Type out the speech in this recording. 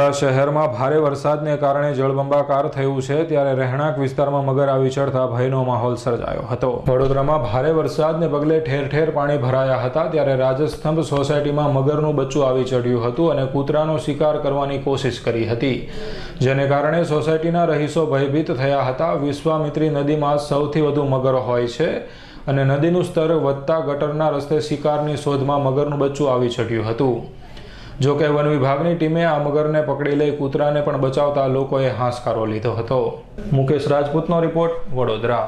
વડોદરા શહેરમાં ભારે વરસાદને કારણે જળબંબાકાર થયું છે. ત્યારે રહેણાંક વિસ્તારમાં મગર આવી ચડતા ભયનો માહોલ સર્જાયો હતો. વડોદરામાં ભારે વરસાદને પગલે ઠેર ઠેર પાણી ભરાયા હતા. ત્યારે રાજસ્તંભ સોસાયટીમાં મગરનું બચ્ચું આવી ચડ્યું હતું અને કૂતરાનો શિકાર કરવાની કોશિશ કરી હતી. જેને કારણે સોસાયટીના રહીશો ભયભીત થયા હતા. વિશ્વામિત્રી નદીમાં સૌથી વધુ મગર હોય છે અને નદીનું સ્તર વધતા ગટરના રસ્તે શિકારની શોધમાં મગરનું બચ્ચું આવી ચડ્યું હતું. જો કે વન વિભાગની ટીમે આ મગરને પકડી લઈ કૂતરાને પણ બચાવતા લોકોએ હાશકારો લીધો હતો. મુકેશ રાજપૂતનો રિપોર્ટ વડોદરા.